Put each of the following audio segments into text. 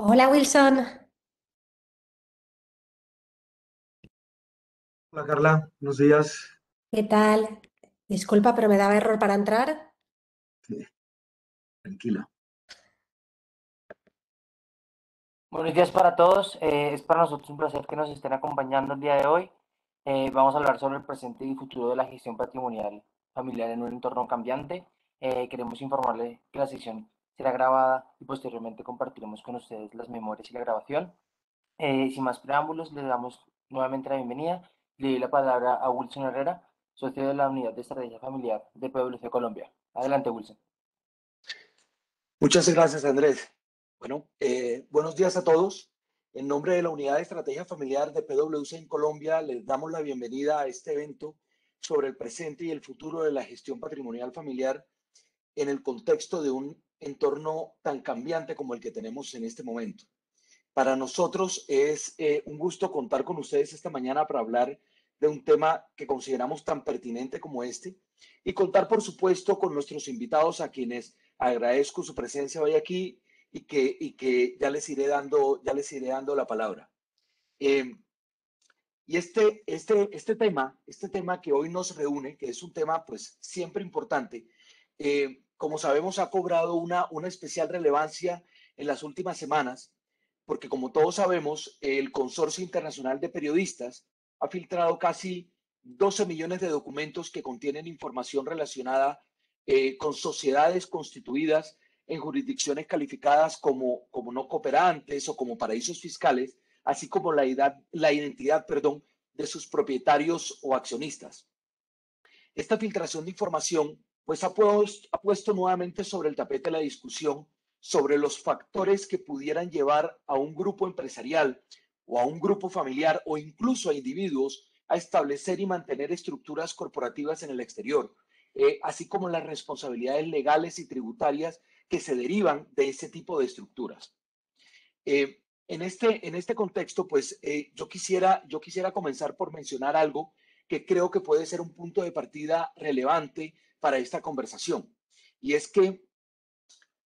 Hola Wilson, Hola Carla, buenos días. ¿qué tal? Disculpa, pero me daba error para entrar. Sí, tranquila. Buenos días para todos. Eh, es para nosotros un placer que nos estén acompañando el día de hoy. Eh, vamos a hablar sobre el presente y futuro de la gestión patrimonial familiar en un entorno cambiante. Eh, queremos informarle que la sesión será grabada y posteriormente compartiremos con ustedes las memorias y la grabación. sin más preámbulos, le damos nuevamente la bienvenida. Le doy la palabra a Wilson Herrera, socio de la Unidad de Estrategia Familiar de PwC Colombia. Adelante, Wilson. Muchas gracias, Andrés. Bueno, eh, buenos días a todos. En nombre de la Unidad de Estrategia Familiar de PwC en Colombia, les damos la bienvenida a este evento sobre el presente y el futuro de la gestión patrimonial familiar en el contexto de un entorno tan cambiante como el que tenemos en este momento. Para nosotros es eh, un gusto contar con ustedes esta mañana para hablar de un tema que consideramos tan pertinente como este y contar, por supuesto, con nuestros invitados a quienes agradezco su presencia hoy aquí y que, y que ya, les iré dando, ya les iré dando la palabra. Eh, y este, este, este tema, este tema que hoy nos reúne, que es un tema pues siempre importante, eh, como sabemos ha cobrado una, una especial relevancia en las últimas semanas, porque como todos sabemos, el Consorcio Internacional de Periodistas ha filtrado casi 12 millones de documentos que contienen información relacionada eh, con sociedades constituidas en jurisdicciones calificadas como, como no cooperantes o como paraísos fiscales, así como la, la identidad perdón, de sus propietarios o accionistas. Esta filtración de información pues, ha, puesto, ha puesto nuevamente sobre el tapete la discusión sobre los factores que pudieran llevar a un grupo empresarial o a un grupo familiar o incluso a individuos a establecer y mantener estructuras corporativas en el exterior, eh, así como las responsabilidades legales y tributarias que se derivan de ese tipo de estructuras. Eh, en, este, en este contexto, pues eh, yo, quisiera, yo quisiera comenzar por mencionar algo que creo que puede ser un punto de partida relevante para esta conversación. Y es que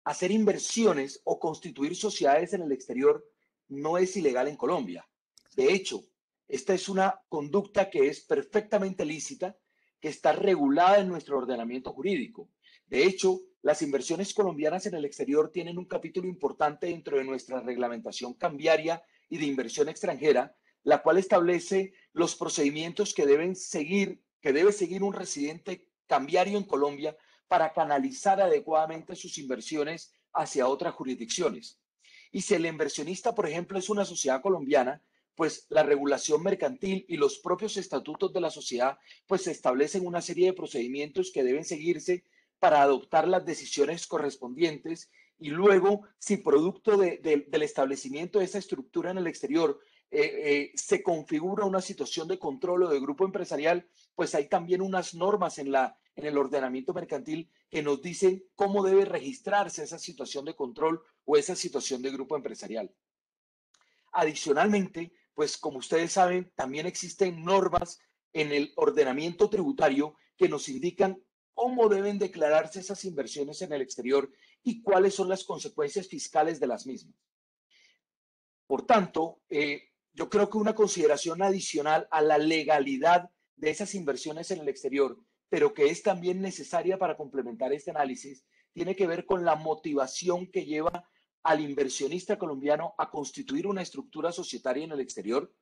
hacer inversiones o constituir sociedades en el exterior no es ilegal en Colombia. De hecho, esta es una conducta que es perfectamente lícita, que está regulada en nuestro ordenamiento jurídico. De hecho, las inversiones colombianas en el exterior tienen un capítulo importante dentro de nuestra reglamentación cambiaria y de inversión extranjera, la cual establece los procedimientos que deben seguir, que debe seguir un residente cambiario en Colombia para canalizar adecuadamente sus inversiones hacia otras jurisdicciones. Y si el inversionista, por ejemplo, es una sociedad colombiana, pues la regulación mercantil y los propios estatutos de la sociedad, pues establecen una serie de procedimientos que deben seguirse para adoptar las decisiones correspondientes y luego, si producto del establecimiento de esa estructura en el exterior eh, eh, se configura una situación de control o de grupo empresarial, pues hay también unas normas en, la, en el ordenamiento mercantil que nos dicen cómo debe registrarse esa situación de control o esa situación de grupo empresarial. Adicionalmente, pues como ustedes saben, también existen normas en el ordenamiento tributario que nos indican cómo deben declararse esas inversiones en el exterior y cuáles son las consecuencias fiscales de las mismas. Por tanto, eh, yo creo que una consideración adicional a la legalidad de esas inversiones en el exterior, pero que es también necesaria para complementar este análisis, tiene que ver con la motivación que lleva al inversionista colombiano a constituir una estructura societaria en el exterior,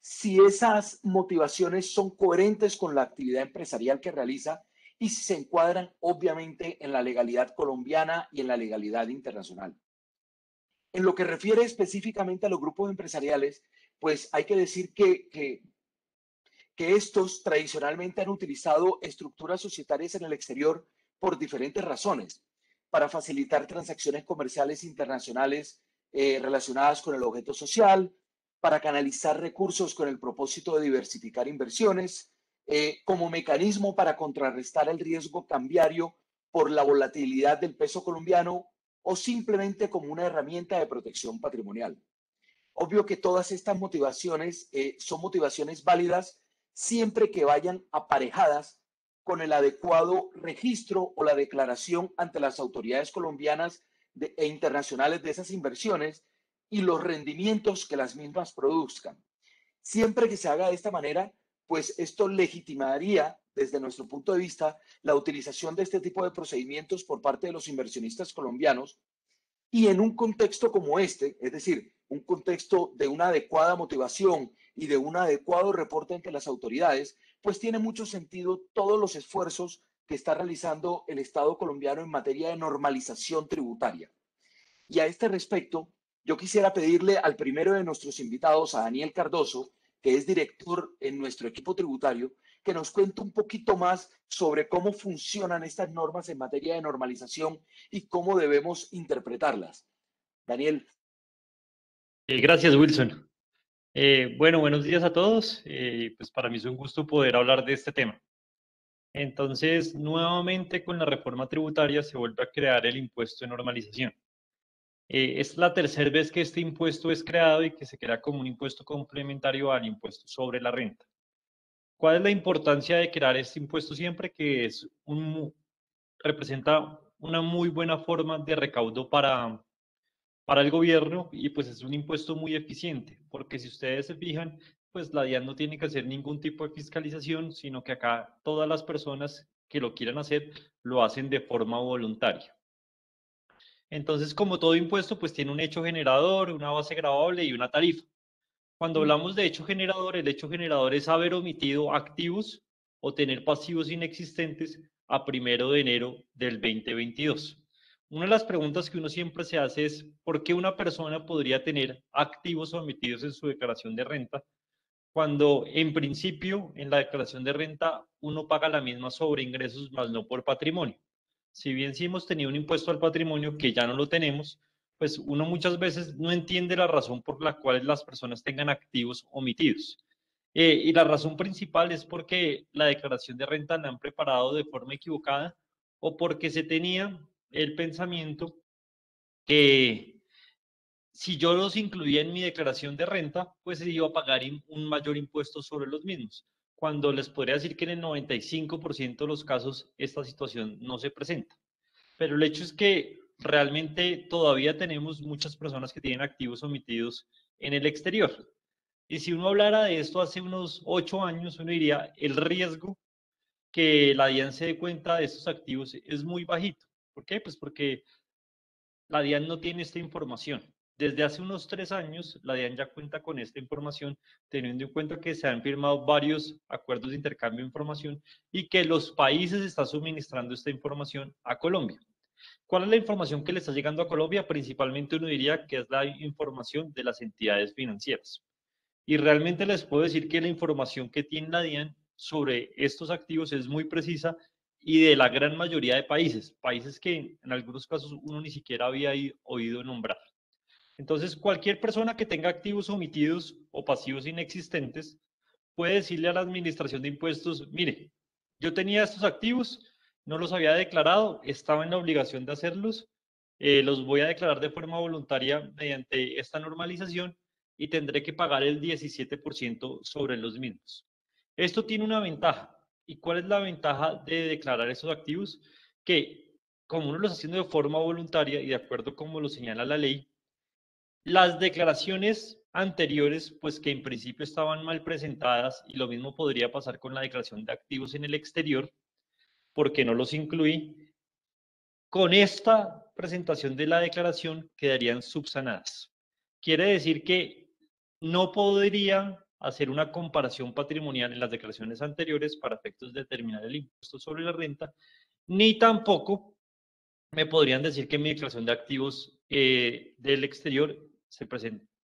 si esas motivaciones son coherentes con la actividad empresarial que realiza y si se encuadran obviamente en la legalidad colombiana y en la legalidad internacional. En lo que refiere específicamente a los grupos empresariales, pues hay que decir que, que, que estos tradicionalmente han utilizado estructuras societarias en el exterior por diferentes razones, para facilitar transacciones comerciales internacionales eh, relacionadas con el objeto social, para canalizar recursos con el propósito de diversificar inversiones, eh, como mecanismo para contrarrestar el riesgo cambiario por la volatilidad del peso colombiano o simplemente como una herramienta de protección patrimonial. Obvio que todas estas motivaciones eh, son motivaciones válidas siempre que vayan aparejadas con el adecuado registro o la declaración ante las autoridades colombianas e internacionales de esas inversiones y los rendimientos que las mismas produzcan. Siempre que se haga de esta manera, pues esto legitimaría desde nuestro punto de vista la utilización de este tipo de procedimientos por parte de los inversionistas colombianos y en un contexto como este, es decir, un contexto de una adecuada motivación y de un adecuado reporte entre las autoridades, pues tiene mucho sentido todos los esfuerzos que está realizando el Estado colombiano en materia de normalización tributaria. Y a este respecto, yo quisiera pedirle al primero de nuestros invitados, a Daniel Cardoso, que es director en nuestro equipo tributario, que nos cuente un poquito más sobre cómo funcionan estas normas en materia de normalización y cómo debemos interpretarlas. Daniel. Eh, gracias, Wilson. Eh, bueno, buenos días a todos. Eh, pues para mí es un gusto poder hablar de este tema. Entonces, nuevamente con la reforma tributaria se vuelve a crear el impuesto de normalización. es la tercera vez que este impuesto es creado y que se crea como un impuesto complementario al impuesto sobre la renta. ¿Cuál es la importancia de crear este impuesto siempre? Que es un, representa una muy buena forma de recaudo para, para el gobierno y pues es un impuesto muy eficiente, porque si ustedes se fijan, pues la DIAN no tiene que hacer ningún tipo de fiscalización, sino que acá todas las personas que lo quieran hacer lo hacen de forma voluntaria. Entonces, como todo impuesto, pues tiene un hecho generador, una base grabable y una tarifa. Cuando hablamos de hecho generador, el hecho generador es haber omitido activos o tener pasivos inexistentes a primero de enero del 2022. Una de las preguntas que uno siempre se hace es, ¿por qué una persona podría tener activos omitidos en su declaración de renta cuando en principio en la declaración de renta uno paga la misma sobre ingresos más no por patrimonio? Si bien sí hemos tenido un impuesto al patrimonio que ya no lo tenemos, pues uno muchas veces no entiende la razón por la cual las personas tengan activos omitidos. Eh, y la razón principal es porque la declaración de renta la han preparado de forma equivocada o porque se tenía el pensamiento que si yo los incluía en mi declaración de renta, pues iba a pagar un mayor impuesto sobre los mismos, cuando les podría decir que en el 95% de los casos esta situación no se presenta. Pero el hecho es que realmente todavía tenemos muchas personas que tienen activos omitidos en el exterior. Y si uno hablara de esto hace unos ocho años, uno diría, el riesgo que la DIAN se dé cuenta de estos activos es muy bajito. ¿Por qué? Pues porque la DIAN no tiene esta información. Desde hace unos tres años, la DIAN ya cuenta con esta información, teniendo en cuenta que se han firmado varios acuerdos de intercambio de información y que los países están suministrando esta información a Colombia. ¿Cuál es la información que le está llegando a Colombia? Principalmente uno diría que es la información de las entidades financieras. Y realmente les puedo decir que la información que tiene la DIAN sobre estos activos es muy precisa y de la gran mayoría de países, países que en algunos casos uno ni siquiera había oído nombrar. Entonces, cualquier persona que tenga activos omitidos o pasivos inexistentes puede decirle a la administración de impuestos, mire, yo tenía estos activos, no los había declarado, estaba en la obligación de hacerlos, eh, los voy a declarar de forma voluntaria mediante esta normalización y tendré que pagar el 17% sobre los mismos. Esto tiene una ventaja. ¿Y cuál es la ventaja de declarar esos activos? Que como uno lo está haciendo de forma voluntaria y de acuerdo como lo señala la ley, las declaraciones anteriores, pues que en principio estaban mal presentadas y lo mismo podría pasar con la declaración de activos en el exterior, porque no los incluí, con esta presentación de la declaración quedarían subsanadas. Quiere decir que no podría hacer una comparación patrimonial en las declaraciones anteriores para efectos de determinar el impuesto sobre la renta, ni tampoco me podrían decir que mi declaración de activos eh, del exterior se,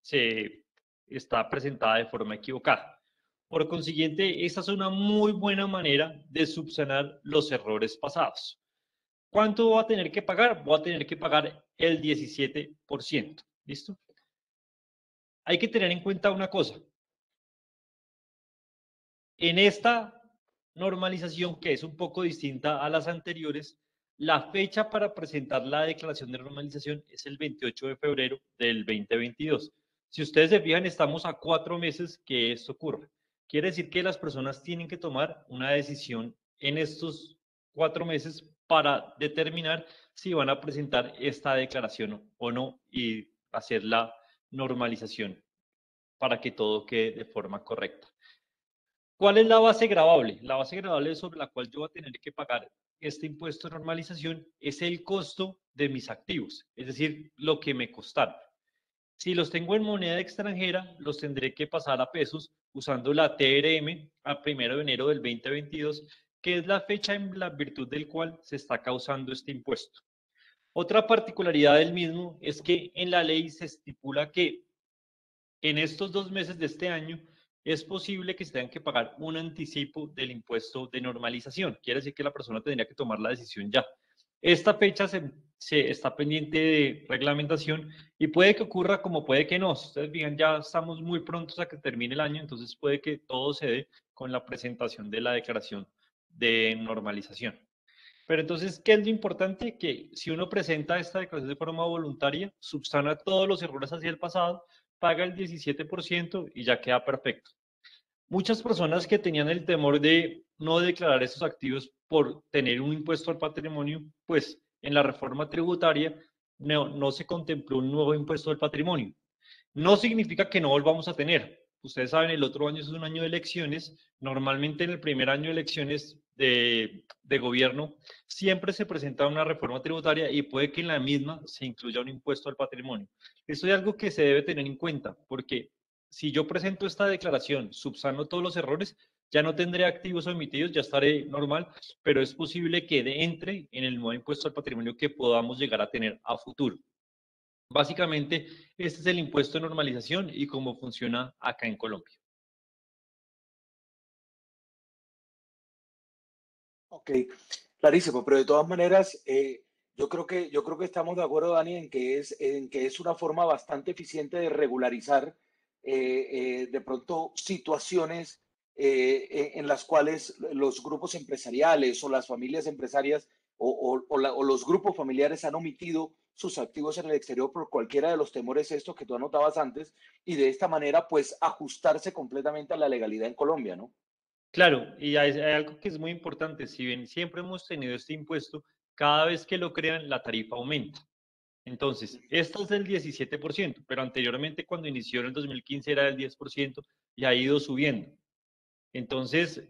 se está presentada de forma equivocada. Por consiguiente, esta es una muy buena manera de subsanar los errores pasados. ¿Cuánto voy a tener que pagar? Voy a tener que pagar el 17%. ¿Listo? Hay que tener en cuenta una cosa. En esta normalización, que es un poco distinta a las anteriores, la fecha para presentar la declaración de normalización es el 28 de febrero del 2022. Si ustedes se fijan, estamos a cuatro meses que esto ocurre. Quiere decir que las personas tienen que tomar una decisión en estos cuatro meses para determinar si van a presentar esta declaración o no y hacerla normalización para que todo quede de forma correcta. ¿Cuál es la base grabable? La base grabable sobre la cual yo voy a tener que pagar este impuesto de normalización es el costo de mis activos, es decir, lo que me costaron. Si los tengo en moneda extranjera, los tendré que pasar a pesos usando la TRM a 1 de enero del 2022, que es la fecha en la virtud del cual se está causando este impuesto. Otra particularidad del mismo es que en la ley se estipula que en estos dos meses de este año es posible que se tengan que pagar un anticipo del impuesto de normalización. Quiere decir que la persona tendría que tomar la decisión ya. Esta fecha se, está pendiente de reglamentación y puede que ocurra como puede que no. Ustedes digan, ya estamos muy prontos a que termine el año, entonces puede que todo se dé con la presentación de la declaración de normalización. Pero entonces, ¿qué es lo importante? Que si uno presenta esta declaración de forma voluntaria, subsana todos los errores hacia el pasado, paga el 17% y ya queda perfecto. Muchas personas que tenían el temor de no declarar estos activos por tener un impuesto al patrimonio, pues en la reforma tributaria no, no se contempló un nuevo impuesto al patrimonio. No significa que no volvamos a tener. Ustedes saben, el otro año es un año de elecciones. Normalmente en el primer año de elecciones de, gobierno siempre se presenta una reforma tributaria y puede que en la misma se incluya un impuesto al patrimonio. Esto es algo que se debe tener en cuenta porque si yo presento esta declaración subsano todos los errores, ya no tendré activos omitidos, ya estaré normal, pero es posible que entre en el nuevo impuesto al patrimonio que podamos llegar a tener a futuro. Básicamente, este es el impuesto de normalización y cómo funciona acá en Colombia. Clarísimo, pero de todas maneras, eh, yo, creo que, yo creo que estamos de acuerdo, Dani, en que es, en que es una forma bastante eficiente de regularizar eh, eh, de pronto situaciones en las cuales los grupos empresariales o las familias empresarias o, o los grupos familiares han omitido sus activos en el exterior por cualquiera de los temores estos que tú anotabas antes y de esta manera pues ajustarse completamente a la legalidad en Colombia, ¿no? Claro, y hay, algo que es muy importante, si bien siempre hemos tenido este impuesto, cada vez que lo crean la tarifa aumenta. Entonces, esto es del 17%, pero anteriormente cuando inició en el 2015 era del 10% y ha ido subiendo. Entonces,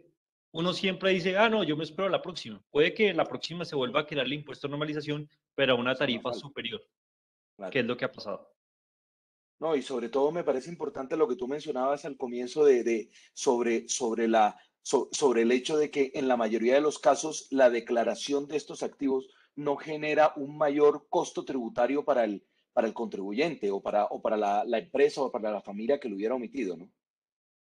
uno siempre dice, ah, no, yo me espero a la próxima. Puede que la próxima se vuelva a crear el impuesto de normalización, pero a una tarifa superior, ¿Qué es lo que ha pasado. No, y sobre todo me parece importante lo que tú mencionabas al comienzo de, sobre, sobre, la, sobre el hecho de que en la mayoría de los casos la declaración de estos activos no genera un mayor costo tributario para el, para el contribuyente o para, o para la, la empresa o para la familia que lo hubiera omitido, ¿no?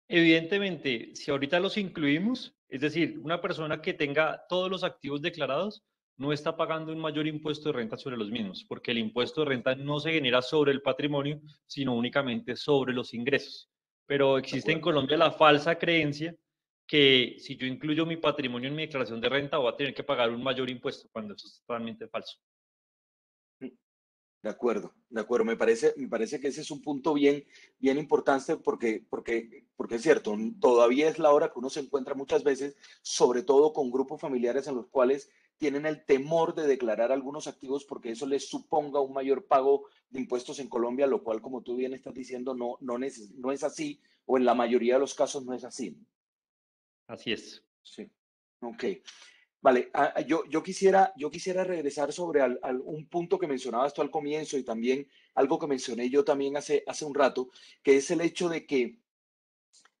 Evidentemente, si ahorita los incluimos, es decir, una persona que tenga todos los activos declarados no está pagando un mayor impuesto de renta sobre los mismos, porque el impuesto de renta no se genera sobre el patrimonio, sino únicamente sobre los ingresos. Pero existe en Colombia la falsa creencia que si yo incluyo mi patrimonio en mi declaración de renta voy a tener que pagar un mayor impuesto, cuando eso es totalmente falso. De acuerdo, de acuerdo. Me parece, me parece que ese es un punto bien, bien importante porque, porque, porque es cierto, todavía es la hora que uno se encuentra muchas veces, sobre todo con grupos familiares en los cuales tienen el temor de declarar algunos activos porque eso les suponga un mayor pago de impuestos en Colombia, lo cual, como tú bien estás diciendo, no, no, no es así, o en la mayoría de los casos no es así. Así es. Sí. Ok. Vale, ah, ah, yo, yo, quisiera, yo quisiera regresar sobre un punto que mencionabas tú al comienzo y también algo que mencioné yo también hace, hace un rato, que es el hecho de que,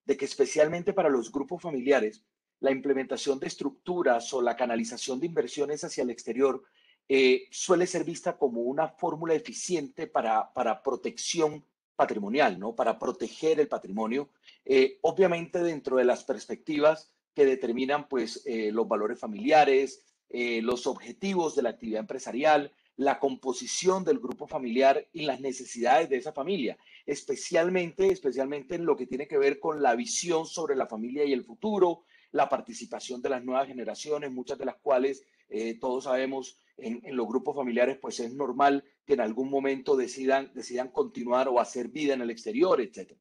de que especialmente para los grupos familiares, la implementación de estructuras o la canalización de inversiones hacia el exterior eh, suele ser vista como una fórmula eficiente para, para protección patrimonial, ¿no? Para proteger el patrimonio, eh, obviamente dentro de las perspectivas que determinan pues eh, los valores familiares, eh, los objetivos de la actividad empresarial, la composición del grupo familiar y las necesidades de esa familia, especialmente, especialmente en lo que tiene que ver con la visión sobre la familia y el futuro, la participación de las nuevas generaciones, muchas de las cuales eh, todos sabemos en, en, los grupos familiares, pues es normal que en algún momento decidan, decidan continuar o hacer vida en el exterior, etc.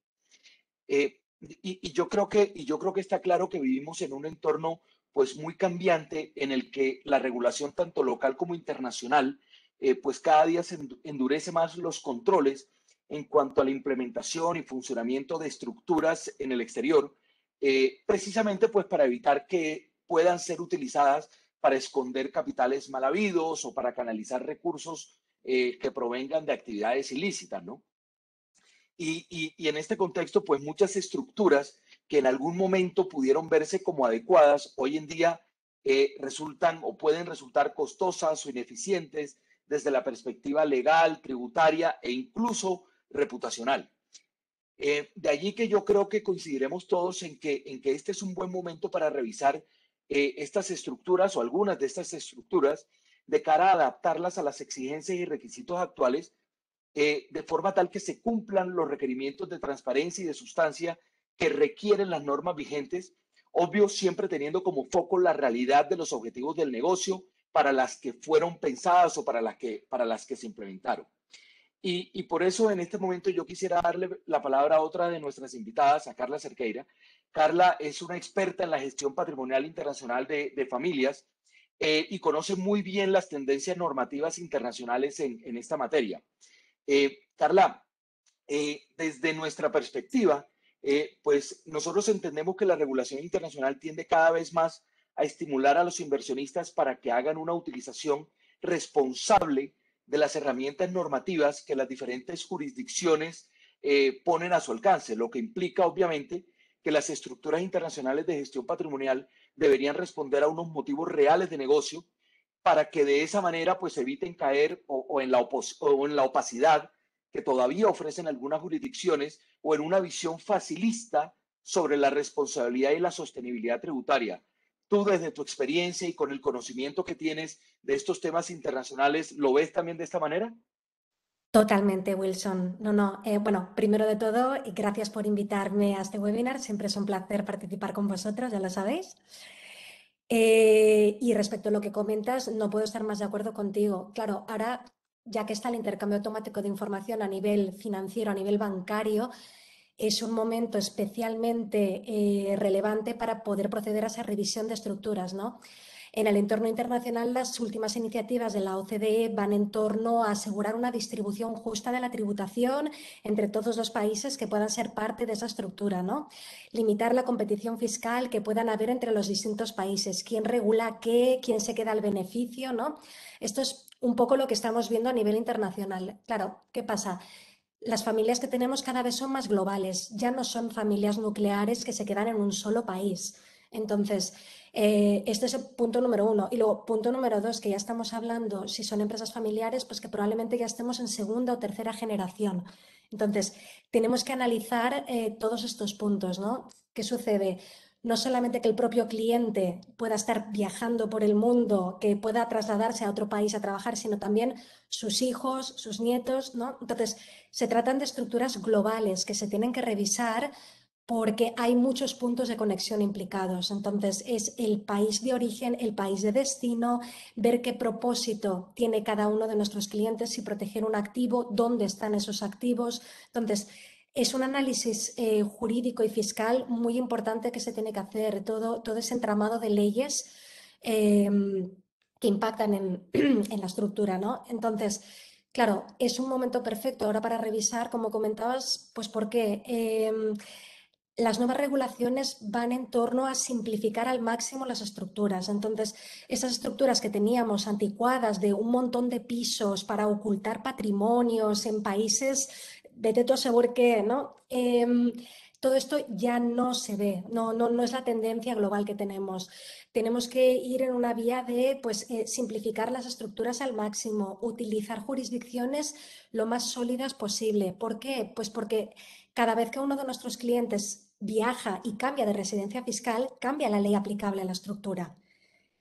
Y, yo creo que, y yo creo que está claro que vivimos en un entorno pues muy cambiante en el que la regulación tanto local como internacional eh, pues cada día se endurece más los controles en cuanto a la implementación y funcionamiento de estructuras en el exterior, eh, precisamente pues para evitar que puedan ser utilizadas para esconder capitales mal habidos o para canalizar recursos eh, que provengan de actividades ilícitas, ¿no? Y, y, en este contexto, pues muchas estructuras que en algún momento pudieron verse como adecuadas, hoy en día eh, resultan o pueden resultar costosas o ineficientes desde la perspectiva legal, tributaria e incluso reputacional. Eh, de allí que yo creo que coincidiremos todos en que, en que este es un buen momento para revisar estas estructuras o algunas de estas estructuras de cara a adaptarlas a las exigencias y requisitos actuales eh, de forma tal que se cumplan los requerimientos de transparencia y de sustancia que requieren las normas vigentes, obvio siempre teniendo como foco la realidad de los objetivos del negocio para las que fueron pensadas o para las que, para las que se implementaron. Y, y, por eso en este momento yo quisiera darle la palabra a otra de nuestras invitadas, a Carla Cerqueira. Carla es una experta en la gestión patrimonial internacional de, de familias eh, y conoce muy bien las tendencias normativas internacionales en, en esta materia. Eh, Carla, eh, desde nuestra perspectiva, pues nosotros entendemos que la regulación internacional tiende cada vez más a estimular a los inversionistas para que hagan una utilización responsable de las herramientas normativas que las diferentes jurisdicciones ponen a su alcance, lo que implica obviamente que las estructuras internacionales de gestión patrimonial deberían responder a unos motivos reales de negocio para que de esa manera pues eviten caer o, en, la o en la opacidad que todavía ofrecen algunas jurisdicciones o en una visión facilista sobre la responsabilidad y la sostenibilidad tributaria tú desde tu experiencia y con el conocimiento que tienes de estos temas internacionales, ¿lo ves también de esta manera? Totalmente, Wilson. No, no. Eh, bueno, primero de todo, gracias por invitarme a este webinar. Siempre es un placer participar con vosotros, ya lo sabéis. Eh, y respecto a lo que comentas, no puedo estar más de acuerdo contigo. Claro, ahora, ya que está el intercambio automático de información a nivel financiero, a nivel bancario, es un momento especialmente eh, relevante para poder proceder a esa revisión de estructuras, ¿no? En el entorno internacional, las últimas iniciativas de la OCDE van en torno a asegurar una distribución justa de la tributación entre todos los países que puedan ser parte de esa estructura, ¿no? Limitar la competición fiscal que puedan haber entre los distintos países, quién regula qué, quién se queda al beneficio, ¿no? Esto es un poco lo que estamos viendo a nivel internacional. Claro, ¿qué pasa? las familias que tenemos cada vez son más globales, ya no son familias nucleares que se quedan en un solo país. Entonces, eh, este es el punto número uno. Y luego, punto número dos, que ya estamos hablando, si son empresas familiares, pues que probablemente ya estemos en segunda o tercera generación. Entonces, tenemos que analizar eh, todos estos puntos, ¿no? ¿Qué sucede? no solamente que el propio cliente pueda estar viajando por el mundo, que pueda trasladarse a otro país a trabajar, sino también sus hijos, sus nietos, ¿no? Entonces, se tratan de estructuras globales que se tienen que revisar porque hay muchos puntos de conexión implicados. Entonces, es el país de origen, el país de destino, ver qué propósito tiene cada uno de nuestros clientes, si proteger un activo, dónde están esos activos. Entonces, es un análisis eh, jurídico y fiscal muy importante que se tiene que hacer, todo, todo ese entramado de leyes em, que impactan en, la estructura, ¿no? Entonces, claro, es un momento perfecto ahora para revisar, como comentabas, pues porque em, las nuevas regulaciones van en torno a simplificar al máximo las estructuras. Entonces, esas estructuras que teníamos anticuadas de un montón de pisos para ocultar patrimonios en países vete tú a saber qué, ¿no? Em, todo esto ya no se ve, no, no, no es la tendencia global que tenemos. Tenemos que ir en una vía de pues, eh, simplificar las estructuras al máximo, utilizar jurisdicciones lo más sólidas posible. ¿Por qué? Pues porque cada vez que uno de nuestros clientes viaja y cambia de residencia fiscal, cambia la ley aplicable a la estructura.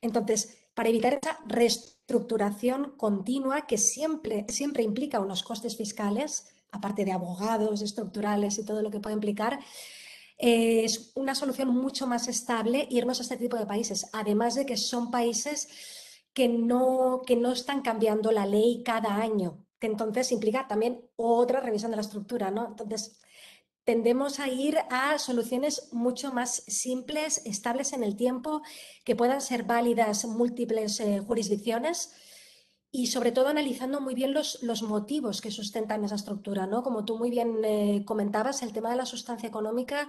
Entonces, para evitar esa reestructuración continua que siempre, siempre implica unos costes fiscales, aparte de abogados estructurales y todo lo que puede implicar, es una solución mucho más estable irnos a este tipo de países, además de que son países que no, que no están cambiando la ley cada año, que entonces implica también otra revisión de la estructura, ¿no? Entonces, tendemos a ir a soluciones mucho más simples, estables en el tiempo, que puedan ser válidas múltiples eh, jurisdicciones y sobre todo analizando muy bien los, los, motivos que sustentan esa estructura, ¿no? Como tú muy bien eh, comentabas, el tema de la sustancia económica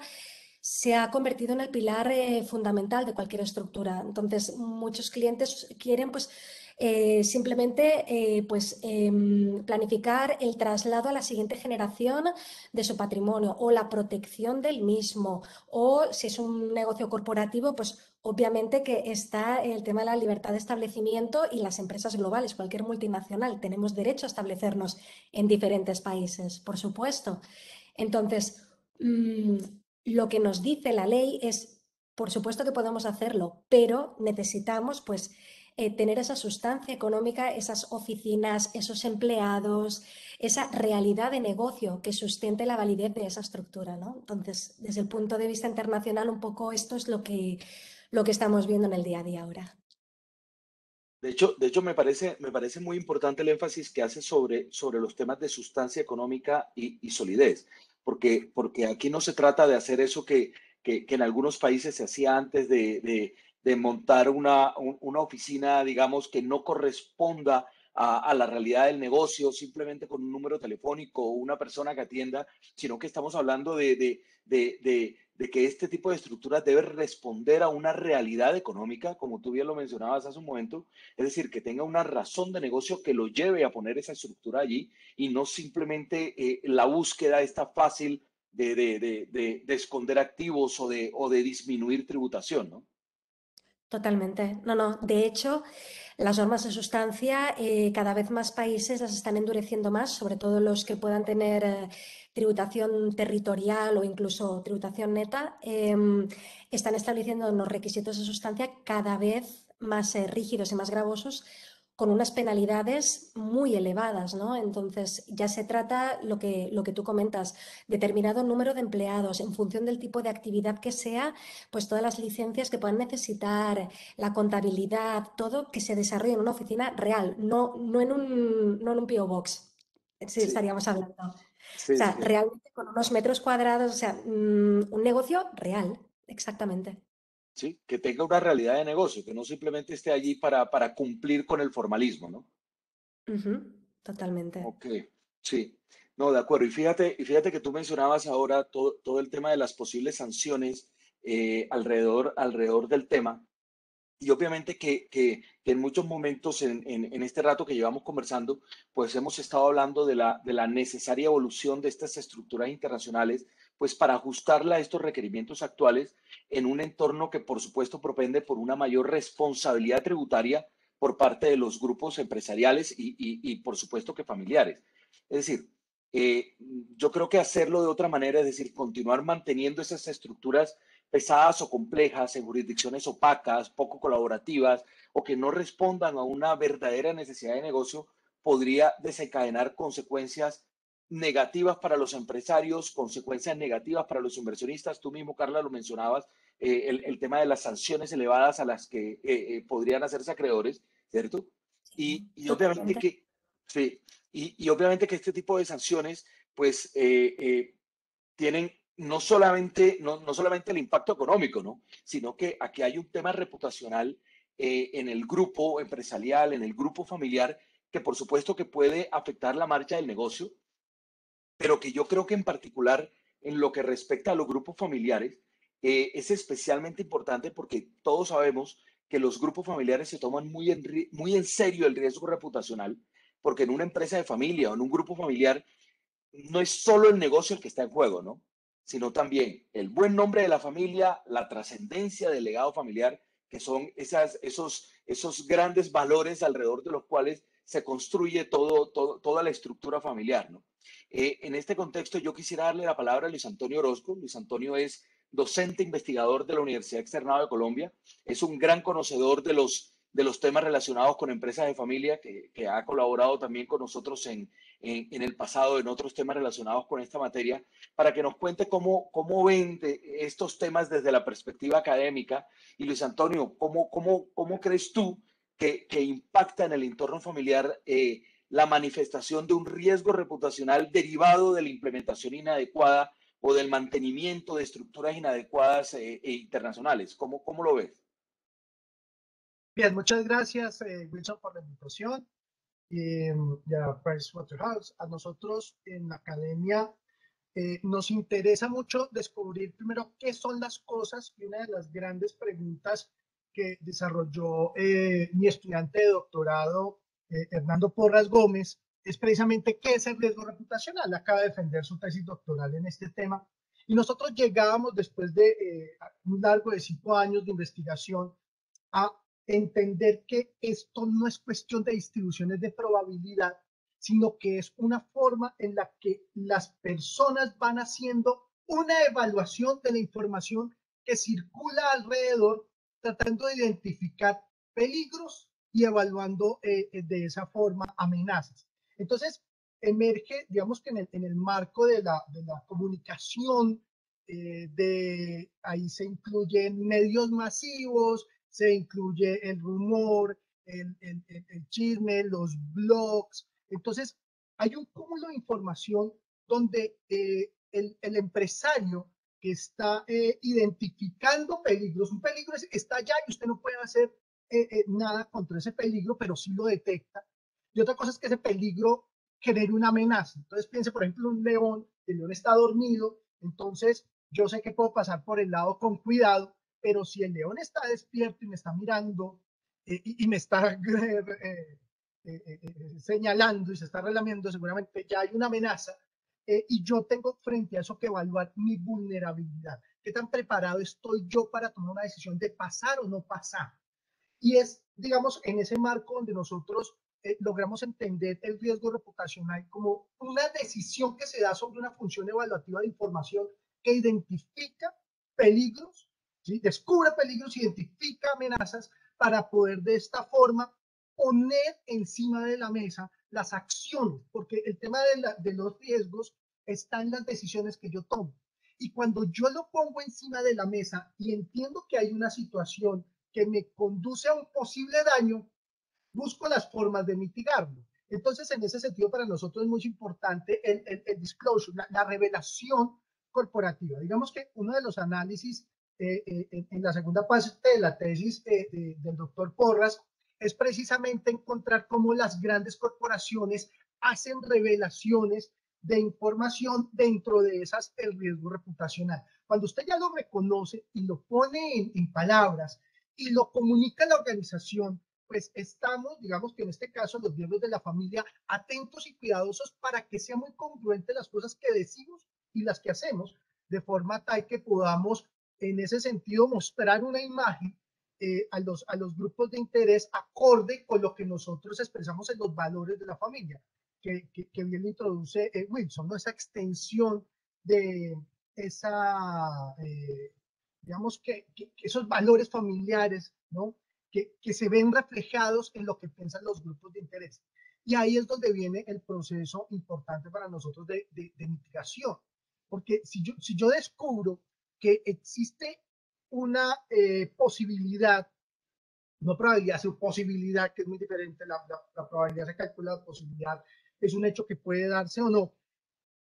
se ha convertido en el pilar eh, fundamental de cualquier estructura. Entonces, muchos clientes quieren, pues, eh, simplemente eh, pues, em, planificar el traslado a la siguiente generación de su patrimonio o la protección del mismo. O si es un negocio corporativo, pues obviamente que está el tema de la libertad de establecimiento y las empresas globales, cualquier multinacional. Tenemos derecho a establecernos en diferentes países, por supuesto. Entonces, mm, lo que nos dice la ley es, por supuesto que podemos hacerlo, pero necesitamos pues eh, tener esa sustancia económica, esas oficinas, esos empleados, esa realidad de negocio que sustente la validez de esa estructura. ¿no? Entonces, desde el punto de vista internacional, un poco esto es lo que, lo que estamos viendo en el día a día ahora. De hecho, de hecho me, parece, me parece muy importante el énfasis que hace sobre, sobre los temas de sustancia económica y, solidez, porque, porque aquí no se trata de hacer eso que, que, en algunos países se hacía antes de, de montar una, una oficina, digamos, que no corresponda a, la realidad del negocio, simplemente con un número telefónico o una persona que atienda, sino que estamos hablando de, de, de, de, que este tipo de estructuras debe responder a una realidad económica, como tú bien lo mencionabas hace un momento, es decir, que tenga una razón de negocio que lo lleve a poner esa estructura allí y no simplemente eh, la búsqueda esta fácil de, de, esconder activos o de, o de disminuir tributación, ¿no? Totalmente. No, no. De hecho, las normas de sustancia, eh, cada vez más países las están endureciendo más, sobre todo los que puedan tener eh, tributación territorial o incluso tributación neta, em, están estableciendo unos requisitos de sustancia cada vez más eh, rígidos y más gravosos con unas penalidades muy elevadas, ¿no? Entonces, ya se trata lo que, lo que tú comentas, determinado número de empleados en función del tipo de actividad que sea, pues todas las licencias que puedan necesitar, la contabilidad, todo que se desarrolle en una oficina real, no, no, en, un, no en un PO Box, si estaríamos hablando. o sea, realmente con unos metros cuadrados, o sea, mm, un negocio real, exactamente. ¿Sí? que tenga una realidad de negocio, que no simplemente esté allí para, para cumplir con el formalismo, ¿no? Totalmente. Ok, sí. No, de acuerdo. Y fíjate, y fíjate que tú mencionabas ahora todo, todo el tema de las posibles sanciones eh, alrededor, alrededor del tema. Y obviamente que, que, en muchos momentos en, en, en, este rato que llevamos conversando, pues hemos estado hablando de la, de la necesaria evolución de estas estructuras internacionales pues para ajustarla a estos requerimientos actuales en un entorno que por supuesto propende por una mayor responsabilidad tributaria por parte de los grupos empresariales y, por supuesto que familiares. Es decir, eh, yo creo que hacerlo de otra manera, es decir, continuar manteniendo esas estructuras pesadas o complejas en jurisdicciones opacas, poco colaborativas o que no respondan a una verdadera necesidad de negocio, podría desencadenar consecuencias negativas para los empresarios, consecuencias negativas para los inversionistas. Tú mismo, Carla, lo mencionabas, eh, el, tema de las sanciones elevadas a las que eh, eh, podrían hacerse acreedores, ¿cierto? Y, obviamente que, sí, y, obviamente que este tipo de sanciones, pues, tienen no solamente, no, no, solamente el impacto económico, ¿no? Sino que aquí hay un tema reputacional en el grupo empresarial, en el grupo familiar, que por supuesto que puede afectar la marcha del negocio, pero que yo creo que en particular en lo que respecta a los grupos familiares eh, es especialmente importante porque todos sabemos que los grupos familiares se toman muy en, muy en serio el riesgo reputacional, porque en una empresa de familia o en un grupo familiar no es solo el negocio el que está en juego, ¿no? Sino también el buen nombre de la familia, la trascendencia del legado familiar, que son esas, esos, esos grandes valores alrededor de los cuales se construye todo, toda la estructura familiar, ¿no? Eh, en este contexto, yo quisiera darle la palabra a Luis Antonio Orozco. Luis Antonio es docente investigador de la Universidad Externada de Colombia. Es un gran conocedor de los, de los temas relacionados con empresas de familia, que, ha colaborado también con nosotros en, en, el pasado en otros temas relacionados con esta materia, para que nos cuente cómo, cómo ven estos temas desde la perspectiva académica. Y Luis Antonio, ¿cómo, cómo, cómo crees tú que, que impacta en el entorno familiar? Eh, la manifestación de un riesgo reputacional derivado de la implementación inadecuada o del mantenimiento de estructuras inadecuadas eh, e internacionales. ¿Cómo, ¿Cómo, lo ves? Bien, muchas gracias, eh, Wilson, por la invitación. y a Pricewaterhouse. A nosotros en la academia eh, nos interesa mucho descubrir primero qué son las cosas y una de las grandes preguntas que desarrolló eh, mi estudiante de doctorado, eh, Hernando Porras Gómez, es precisamente qué es el riesgo reputacional. Acaba de defender su tesis doctoral en este tema. Y nosotros llegábamos después de eh, un largo de cinco años de investigación a entender que esto no es cuestión de distribuciones de probabilidad, sino que es una forma en la que las personas van haciendo una evaluación de la información que circula alrededor, tratando de identificar peligros y evaluando eh, de esa forma amenazas. Entonces, emerge, digamos que en el, en el marco de la, de la comunicación, eh, de ahí se incluyen medios masivos, se incluye el rumor, el, el, el, chisme, los blogs. Entonces, hay un cúmulo de información donde eh, el, el, empresario que está eh, identificando peligros, un peligro está allá y usted no puede hacer eh, eh, nada contra ese peligro, pero sí lo detecta. Y otra cosa es que ese peligro genere una amenaza. Entonces piense, por ejemplo, un león, el león está dormido, entonces yo sé que puedo pasar por el lado con cuidado, pero si el león está despierto y me está mirando eh, y, y, me está eh, eh, señalando y se está relamiendo, seguramente ya hay una amenaza y yo tengo frente a eso que evaluar mi vulnerabilidad. ¿Qué tan preparado estoy yo para tomar una decisión de pasar o no pasar? Y es, digamos, en ese marco donde nosotros eh, logramos entender el riesgo reputacional como una decisión que se da sobre una función evaluativa de información que identifica peligros, ¿sí? descubre peligros, identifica amenazas para poder de esta forma poner encima de la mesa las acciones, porque el tema de, la, de los riesgos está en las decisiones que yo tomo. Y cuando yo lo pongo encima de la mesa y entiendo que hay una situación que me conduce a un posible daño, busco las formas de mitigarlo. Entonces, en ese sentido, para nosotros es muy importante el, el, el disclosure, la, la, revelación corporativa. Digamos que uno de los análisis eh, eh, en, la segunda parte de la tesis eh, de, del doctor Porras es precisamente encontrar cómo las grandes corporaciones hacen revelaciones de información dentro de esas el riesgo reputacional. Cuando usted ya lo reconoce y lo pone en, en palabras y lo comunica la organización, pues estamos, digamos que en este caso, los miembros de la familia, atentos y cuidadosos para que sea muy congruente las cosas que decimos y las que hacemos, de forma tal que podamos, en ese sentido, mostrar una imagen eh, a, los, a los grupos de interés acorde con lo que nosotros expresamos en los valores de la familia, que, que, que bien introduce eh, Wilson, ¿no? esa extensión de esa, eh, digamos que, que, esos valores familiares, ¿no? que, que, se ven reflejados en lo que piensan los grupos de interés. Y ahí es donde viene el proceso importante para nosotros de, de, de mitigación. Porque si yo, si yo descubro que existe una eh, posibilidad, no probabilidad, sino posibilidad, que es muy diferente, la, la, la probabilidad se calcula, la posibilidad es un hecho que puede darse o no,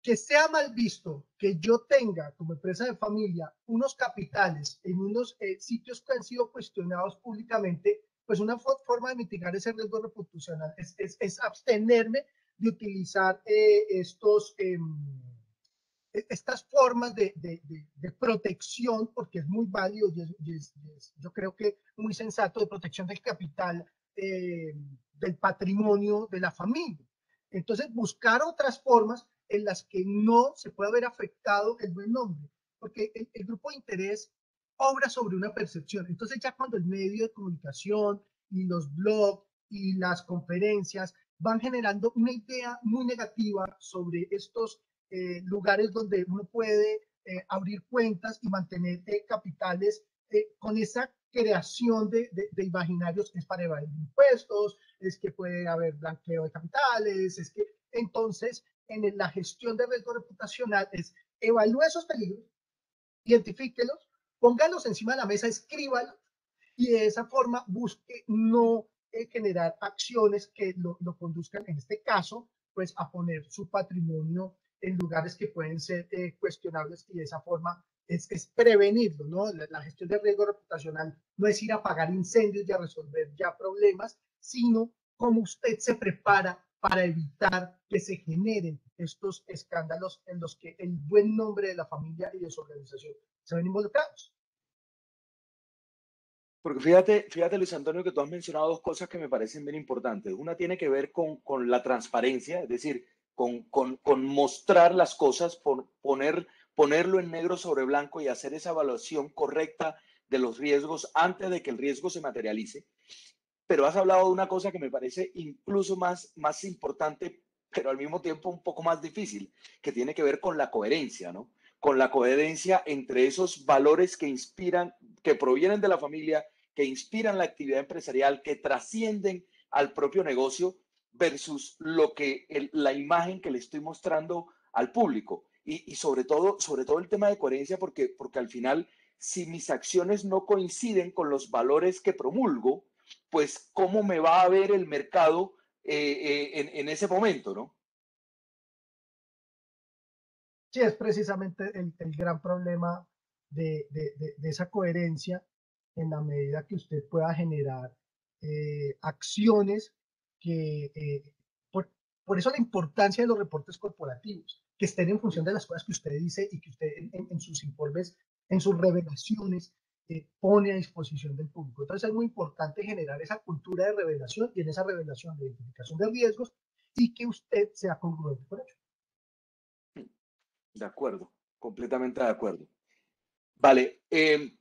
que sea mal visto que yo tenga como empresa de familia unos capitales en unos eh, sitios que han sido cuestionados públicamente, pues una forma de mitigar ese riesgo reputacional es, es, es abstenerme de utilizar eh, estos, eh, estas formas de, de, de, de, protección, porque es muy válido y, es, y es, yo creo que muy sensato de protección del capital, eh, del patrimonio de la familia. Entonces, buscar otras formas en las que no se puede haber afectado el buen nombre, porque el, grupo de interés obra sobre una percepción. Entonces ya cuando el medio de comunicación y los blogs y las conferencias van generando una idea muy negativa sobre estos eh, lugares donde uno puede eh, abrir cuentas y mantener eh, capitales con esa creación de, de, de, imaginarios, es para evadir impuestos, es que puede haber blanqueo de capitales, es que entonces en la gestión de riesgo reputacional es evalúe esos peligros, identifíquelos, póngalos encima de la mesa, escríbalos y de esa forma busque no eh, generar acciones que lo, lo, conduzcan, en este caso, pues a poner su patrimonio en lugares que pueden ser eh, cuestionables y de esa forma es, es prevenirlo, ¿no? La, la, gestión de riesgo reputacional no es ir a apagar incendios y a resolver ya problemas, sino cómo usted se prepara para evitar que se generen estos escándalos en los que el buen nombre de la familia y de su organización se ven involucrados. Porque fíjate, fíjate Luis Antonio, que tú has mencionado dos cosas que me parecen bien importantes. Una tiene que ver con, con la transparencia, es decir, con, con, con mostrar las cosas, por poner, ponerlo en negro sobre blanco y hacer esa evaluación correcta de los riesgos antes de que el riesgo se materialice. Pero has hablado de una cosa que me parece incluso más, más importante, pero al mismo tiempo un poco más difícil, que tiene que ver con la coherencia, ¿no? Con la coherencia entre esos valores que inspiran, que provienen de la familia, que inspiran la actividad empresarial, que trascienden al propio negocio versus lo que la imagen que le estoy mostrando al público. Y, y, sobre todo, sobre todo el tema de coherencia, porque, porque al final si mis acciones no coinciden con los valores que promulgo, pues cómo me va a ver el mercado eh, eh, en, ese momento, ¿no? Sí, es precisamente el, gran problema de, esa coherencia en la medida que usted pueda generar eh, acciones que, por, eso la importancia de los reportes corporativos, que estén en función de las cosas que usted dice y que usted en sus informes en sus revelaciones eh, pone a disposición del público. Entonces es muy importante generar esa cultura de revelación y en esa revelación de identificación de riesgos y que usted sea congruente con ello. De acuerdo, completamente de acuerdo. Vale, eh,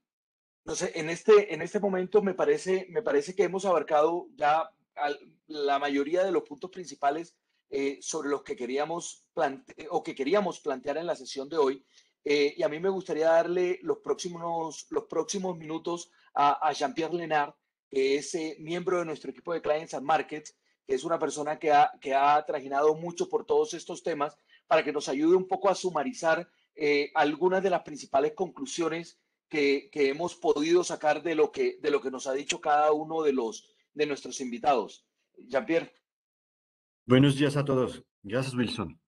no sé, en este, en este momento me parece, me parece que hemos abarcado ya al, la mayoría de los puntos principales eh, sobre los que queríamos plante o que queríamos plantear en la sesión de hoy. Eh, y a mí me gustaría darle los próximos, los próximos minutos a, Jean-Pierre Lenard, que es eh, miembro de nuestro equipo de Clients and Markets, que es una persona que ha, que ha trajinado mucho por todos estos temas, para que nos ayude un poco a sumarizar eh, algunas de las principales conclusiones que, que, hemos podido sacar de lo, que, de lo que nos ha dicho cada uno de, los, de nuestros invitados. Jean-Pierre. Buenos días a todos. Gracias, Wilson.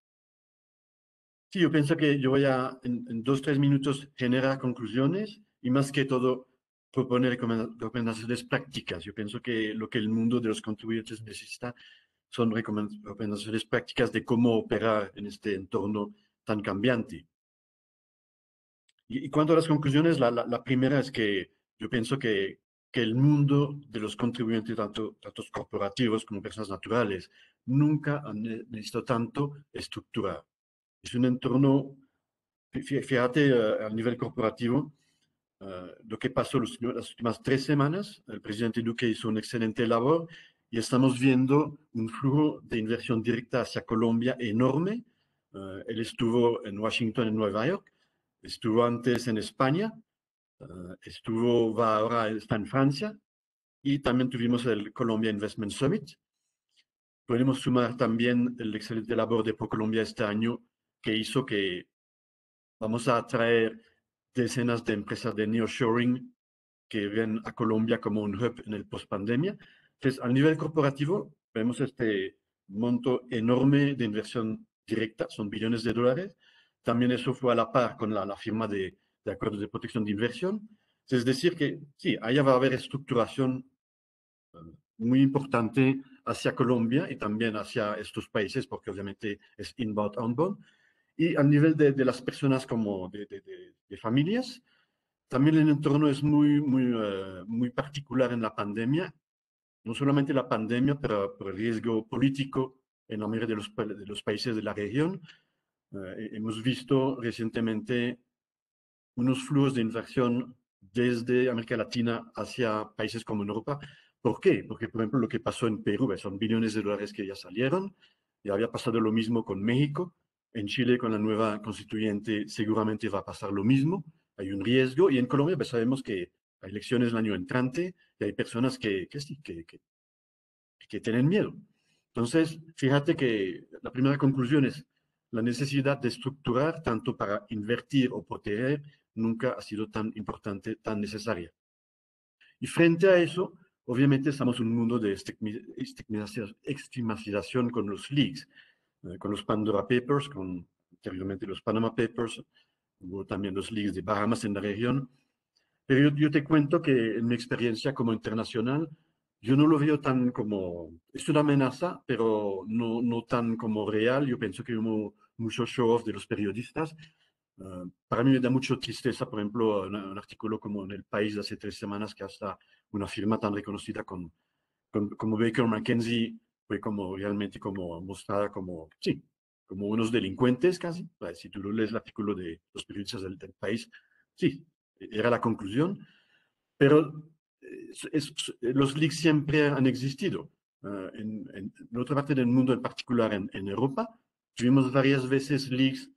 Sí, yo pienso que yo voy a, en, en dos, tres minutos, generar conclusiones y más que todo proponer recomendaciones prácticas. Yo pienso que lo que el mundo de los contribuyentes necesita son recomendaciones prácticas de cómo operar en este entorno tan cambiante. Y, y cuanto a las conclusiones, la, primera es que yo pienso que, que el mundo de los contribuyentes, tanto, tanto corporativos como personas naturales, nunca han necesitado tanto estructurar es un entorno, fíjate, uh, a nivel corporativo, uh, lo que pasó los, las últimas tres semanas, el presidente Duque hizo una excelente labor y estamos viendo un flujo de inversión directa hacia Colombia enorme. Uh, él estuvo en Washington, en Nueva York, estuvo antes en España, estuvo, va ahora, está en Francia y también tuvimos el Colombia Investment Summit. Podemos sumar también el excelente labor de ProColombia este año que hizo que vamos a atraer decenas de empresas de nearshoring que ven a Colombia como un hub en el post-pandemia. Entonces, a nivel corporativo, vemos este monto enorme de inversión directa, son billones de dólares. También eso fue a la par con la, la firma de, de, acuerdos de protección de inversión. Es decir, que sí, allá va a haber estructuración eh, muy importante hacia Colombia y también hacia estos países, porque obviamente es inbound, outbound. Y a nivel de, de las personas como de, de, de, familias, también el entorno es muy, muy, uh, muy particular en la pandemia. No solamente la pandemia, pero por el riesgo político en la mayoría de los, de los países de la región. Uh, hemos visto recientemente unos flujos de inversión desde América Latina hacia países como Europa. ¿Por qué? Porque, por ejemplo, lo que pasó en Perú, son billones de dólares que ya salieron, y había pasado lo mismo con México, en Chile, con la nueva constituyente, seguramente va a pasar lo mismo. Hay un riesgo. Y en Colombia, pues sabemos que hay elecciones el año entrante y hay personas que, que que, que, que tienen miedo. Entonces, fíjate que la primera conclusión es la necesidad de estructurar tanto para invertir o proteger nunca ha sido tan importante, tan necesaria. Y frente a eso, obviamente estamos en un mundo de estigmatización con los leaks eh, con los Pandora Papers, con anteriormente los Panama Papers, hubo también los leaks de Bahamas en la región. Pero yo, yo, te cuento que en mi experiencia como internacional, yo no lo veo tan como, es una amenaza, pero no, no tan como real. Yo pienso que hubo mucho show-off de los periodistas. Ah, para mí me da mucho tristeza, por ejemplo, un, artículo como en El País de hace tres semanas que hasta una firma tan reconocida con, como Baker McKenzie fue como realmente como mostrada como, sí, como unos delincuentes casi. Si tú lees el artículo de los periodistas del, país, sí, era la conclusión. Pero es, los leaks siempre han existido. Ah, en, en, otra parte del mundo, en particular en, en Europa, tuvimos varias veces leaks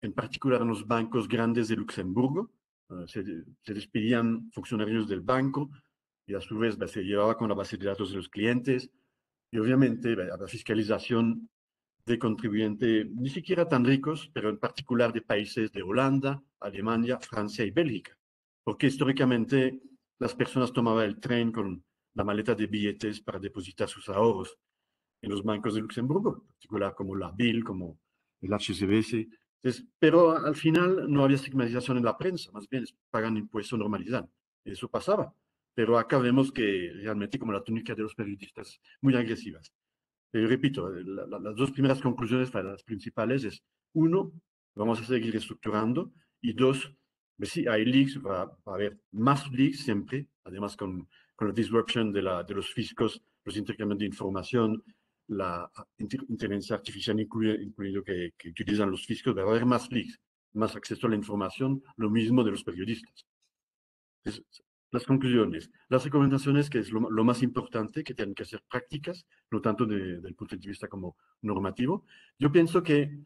en particular en los bancos grandes de Luxemburgo. Uh, se, se, despedían funcionarios del banco y a su vez se llevaba con la base de datos de los clientes. Y obviamente la fiscalización de contribuyentes ni siquiera tan ricos, pero en particular de países de Holanda, Alemania, Francia y Bélgica. Porque históricamente las personas tomaban el tren con la maleta de billetes para depositar sus ahorros en los bancos de Luxemburgo, en particular como la BIL, como el HSBC pero al final no había estigmatización en la prensa, más bien pagan impuestos normalizan. Eso pasaba. Pero acá vemos que realmente como la túnica de los periodistas muy agresivas. Pero repito, las dos primeras conclusiones, las principales, es uno, vamos a seguir estructurando y dos, pues sí, hay leaks, va, a haber más leaks siempre, además con, con la disruption de, la, de los fiscos, los intercambios de información, la inteligencia artificial incluido que, que, utilizan los fiscos, va a haber más clics, más acceso a la información, lo mismo de los periodistas. Las conclusiones, las recomendaciones, que es lo, más importante, que tienen que ser prácticas, no tanto de, del punto de vista como normativo. Yo pienso que,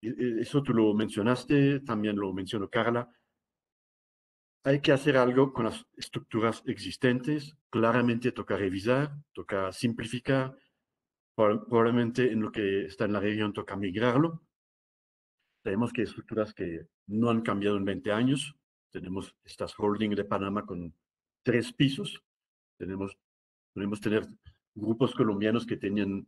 eso tú lo mencionaste, también lo mencionó Carla, hay que hacer algo con las estructuras existentes, claramente toca revisar, toca simplificar, probablemente en lo que está en la región toca migrarlo. Tenemos que estructuras que no han cambiado en 20 años. Tenemos estas holding de Panamá con tres pisos. Tenemos, podemos tener grupos colombianos que tenían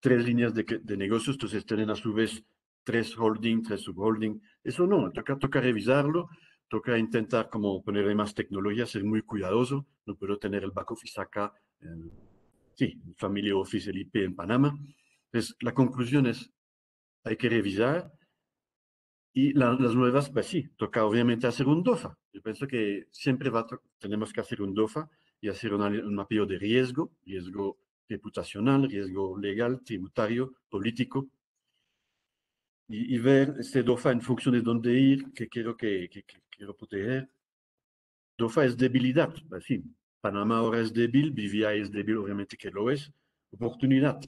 tres líneas de, de negocios, entonces tienen a su vez tres holding, tres subholding. Eso no, toca, toca revisarlo, toca intentar como ponerle más tecnología, ser muy cuidadoso. No puedo tener el back office acá sí, Family Office, el IP en Panamá. Entonces, la conclusión es, hay que revisar y las nuevas, pues sí, toca obviamente hacer un DOFA. Yo pienso que siempre va tenemos que hacer un DOFA y hacer un mapeo de riesgo, riesgo reputacional, riesgo legal, tributario, político, y, ver este DOFA en función de dónde ir, qué quiero, que, quiero proteger. DOFA es debilidad, pues sí, Panamá ahora es débil, BVI es débil, obviamente que lo es. Oportunidad.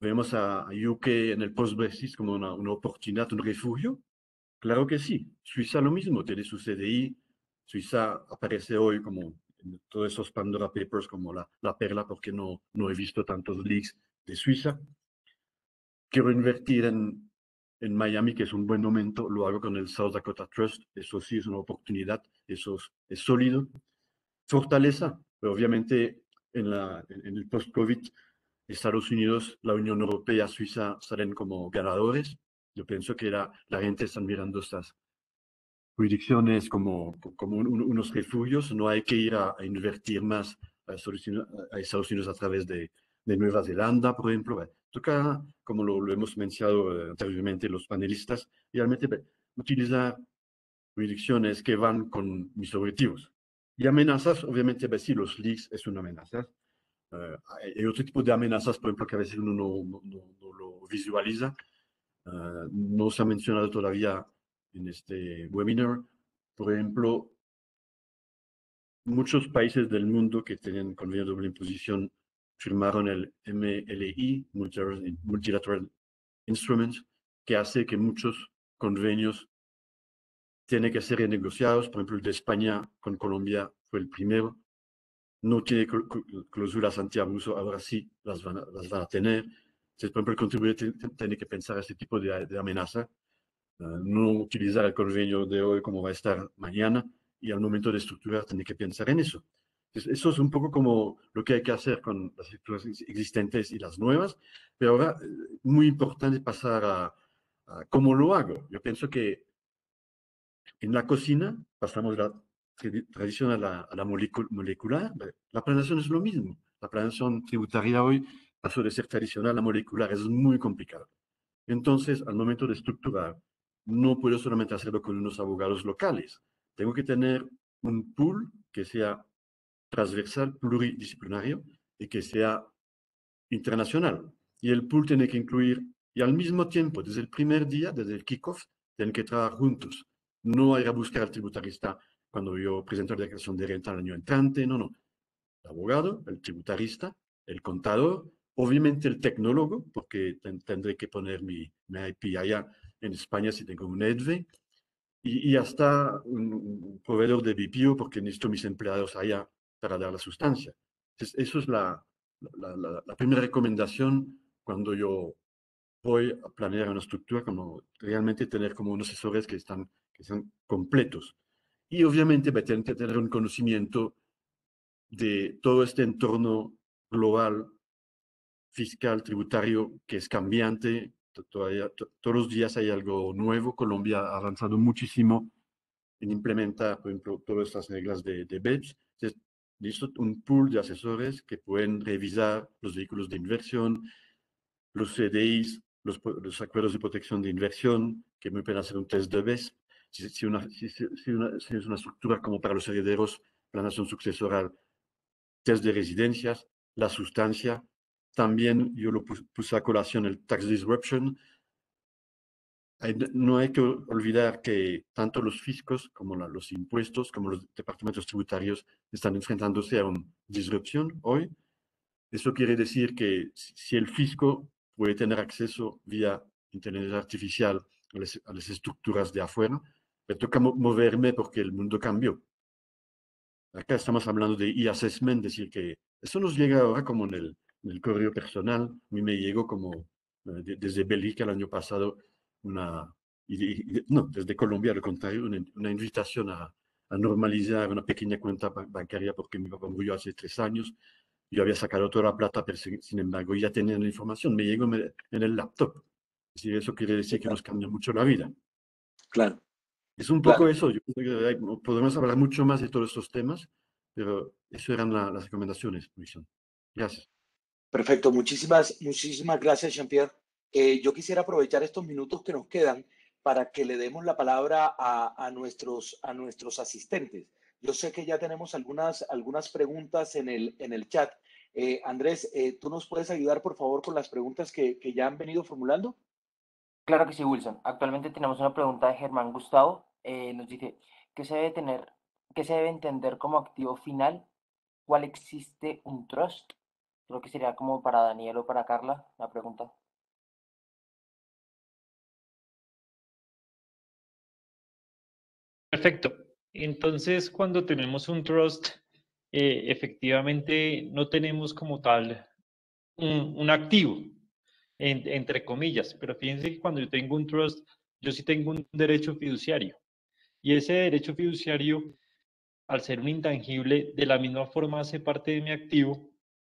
Vemos a UK en el post-Brexit como una, una, oportunidad, un refugio. Claro que sí. Suiza lo mismo, tiene su CDI. Suiza aparece hoy como todos esos Pandora Papers como la, la perla porque no, no he visto tantos leaks de Suiza. Quiero invertir en, en Miami, que es un buen momento, lo hago con el South Dakota Trust, eso sí es una oportunidad, eso es, es sólido fortaleza, obviamente en, la, en el post-COVID, Estados Unidos, la Unión Europea, Suiza salen como ganadores. Yo pienso que la, la gente está mirando estas jurisdicciones como, como unos refugios. No hay que ir a, invertir más a Estados Unidos a través de, de Nueva Zelanda, por ejemplo. Toca, como lo, lo hemos mencionado eh, anteriormente los panelistas, realmente utilizar jurisdicciones que van con mis objetivos. Y amenazas, obviamente, sí, los leaks es una amenaza. Uh, hay otro tipo de amenazas, por ejemplo, que a veces uno no, no, no, lo visualiza. Uh, no se ha mencionado todavía en este webinar. Por ejemplo, muchos países del mundo que tienen convenio de doble imposición firmaron el MLI, Multilateral Instrument, que hace que muchos convenios tiene que ser renegociados. Por ejemplo, el de España con Colombia fue el primero. No tiene cláusulas antiabuso, ahora sí las las van a tener. Entonces, por ejemplo, el contribuyente tiene que pensar este tipo de, de amenaza, uh, no utilizar el convenio de hoy como va a estar mañana y al momento de estructurar tiene que pensar en eso. Entonces, eso es un poco como lo que hay que hacer con las estructuras existentes y las nuevas, pero ahora eh, muy importante pasar a, a cómo lo hago. Yo pienso que en la cocina pasamos de la tradición a la, molecular. La planeación es lo mismo. la planeación tributaria hoy pasó de ser tradicional a molecular, es muy complicado. Entonces, al momento de estructurar, no puedo solamente hacerlo con unos abogados locales. Tengo que tener un pool que sea transversal, pluridisciplinario y que sea internacional. Y el pool tiene que incluir, y al mismo tiempo, desde el primer día, desde el kickoff, tienen que trabajar juntos. No ir a buscar al tributarista cuando yo presento la declaración de renta al año entrante, no, no. El abogado, el tributarista, el contador, obviamente el tecnólogo, porque tendré que poner mi, mi, IP allá en España si tengo un EDVE, y, hasta un, proveedor de BPO, porque necesito mis empleados allá para dar la sustancia. Entonces, eso es la, la, primera recomendación cuando yo voy a planear una estructura, como realmente tener como unos asesores que están, que están completos. Y obviamente va a tener que tener un conocimiento de todo este entorno global, fiscal, tributario, que es cambiante. Todavía, todos los días hay algo nuevo. Colombia ha avanzado muchísimo en implementar, por ejemplo, todas estas reglas de, de BEPS. Entonces, listo un pool de asesores que pueden revisar los vehículos de inversión, los CDIs, los, acuerdos de protección de inversión, que me pueden hacer un test de una, si es una estructura como para los herederos, planación sucesoral, test de residencias, la sustancia. También yo lo puse, a colación el tax disruption. No hay que olvidar que tanto los fiscos como la, los impuestos, como los departamentos tributarios están enfrentándose a una disrupción hoy. Eso quiere decir que si el fisco puede tener acceso vía inteligencia artificial a las, a las estructuras de afuera, me toca moverme porque el mundo cambió. Acá estamos hablando de e-assessment, decir que eso nos llega ahora como en el, el correo personal. A mí me llegó como eh, de, desde Bélgica el año pasado, una, y, y, no, desde Colombia al contrario, una, una invitación a, a, normalizar una pequeña cuenta bancaria porque mi papá murió hace tres años. Yo había sacado toda la plata, pero sin embargo ya tenía la información. Me llegó en el laptop. Es decir, eso quiere decir que nos cambia mucho la vida. Claro. Es un poco claro. eso. Yo creo que podemos hablar mucho más de todos estos temas, pero eso eran la, las recomendaciones, Wilson. Gracias. Perfecto. Muchísimas, muchísimas gracias, Jean-Pierre. Eh, yo quisiera aprovechar estos minutos que nos quedan para que le demos la palabra a, nuestros, a nuestros asistentes. Yo sé que ya tenemos algunas, algunas preguntas en el, en el chat. Eh, Andrés, eh, ¿tú nos puedes ayudar, por favor, con las preguntas que, que ya han venido formulando? Claro que sí, Wilson. Actualmente tenemos una pregunta de Germán Gustavo nos dice, ¿qué se debe tener, qué se debe entender como activo final? ¿Cuál existe un trust? Creo que sería como para Daniel o para Carla la pregunta. Perfecto. Entonces, cuando tenemos un trust, eh, efectivamente no tenemos como tal un, un activo, en, entre comillas, pero fíjense que cuando yo tengo un trust, yo sí tengo un derecho fiduciario. Y ese derecho fiduciario, al ser un intangible, de la misma forma hace parte de mi activo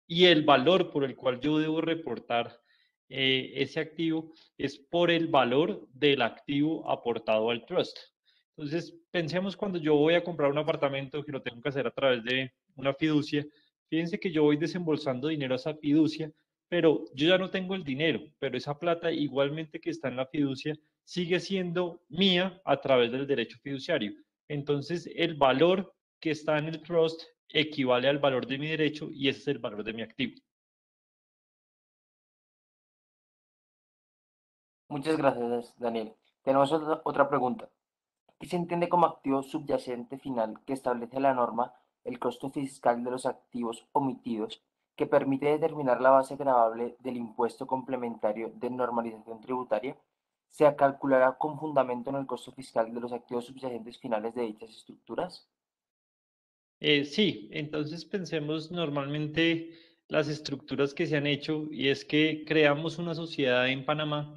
y el valor por el cual yo debo reportar eh, ese activo es por el valor del activo aportado al trust. Entonces, pensemos cuando yo voy a comprar un apartamento que lo tengo que hacer a través de una fiducia, fíjense que yo voy desembolsando dinero a esa fiducia, pero yo ya no tengo el dinero, pero esa plata igualmente que está en la fiducia sigue siendo mía a través del derecho fiduciario. Entonces, el valor que está en el trust equivale al valor de mi derecho y ese es el valor de mi activo. Muchas gracias, Daniel. Tenemos otra, pregunta. ¿Qué se entiende como activo subyacente final que establece la norma el costo fiscal de los activos omitidos que permite determinar la base gravable del impuesto complementario de normalización tributaria? se calculará con fundamento en el costo fiscal de los activos subyacentes finales de dichas estructuras? Eh, sí, entonces pensemos normalmente las estructuras que se han hecho y es que creamos una sociedad en Panamá